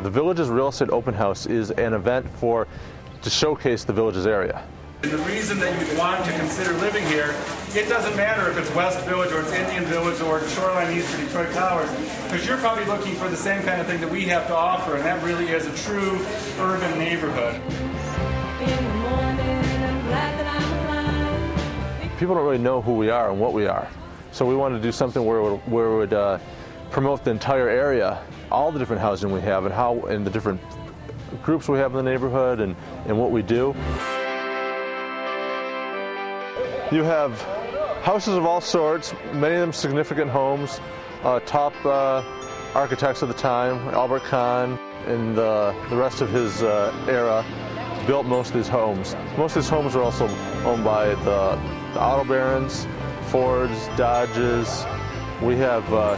Uh, the Village's Real Estate Open House is an event for to showcase the Village's area. And the reason that you'd want to consider living here, it doesn't matter if it's West Village or it's Indian Village or Shoreline East or Detroit Towers, because you're probably looking for the same kind of thing that we have to offer, and that really is a true urban neighborhood. People don't really know who we are and what we are, so we wanted to do something where it would, where it would uh, promote the entire area, all the different housing we have, and how and the different groups we have in the neighborhood, and, and what we do. You have houses of all sorts, many of them significant homes, uh, top uh, architects of the time, Albert Kahn and uh, the rest of his uh, era built most of these homes. Most of these homes are also owned by the, the auto barons, Fords, Dodges. We have uh,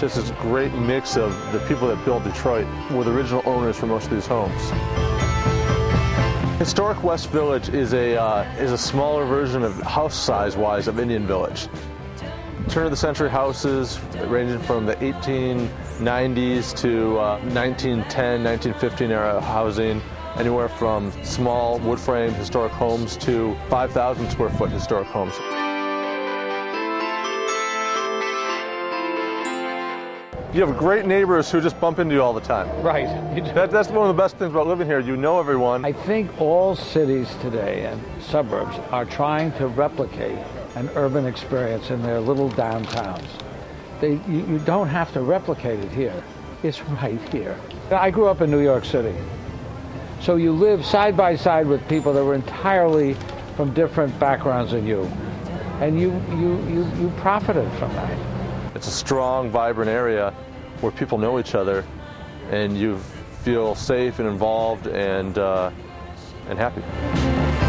just this great mix of the people that built Detroit were the original owners for most of these homes. Historic West Village is a, uh, is a smaller version of house size wise of Indian Village. Turn of the century houses ranging from the 1890s to uh, 1910, 1915 era housing, anywhere from small wood frame historic homes to 5,000 square foot historic homes. You have great neighbors who just bump into you all the time. Right. That, that's one of the best things about living here. You know everyone. I think all cities today and suburbs are trying to replicate an urban experience in their little downtowns. They, you, you don't have to replicate it here. It's right here. I grew up in New York City. So you live side by side with people that were entirely from different backgrounds than you. And you, you, you, you profited from that. It's a strong, vibrant area where people know each other and you feel safe and involved and, uh, and happy.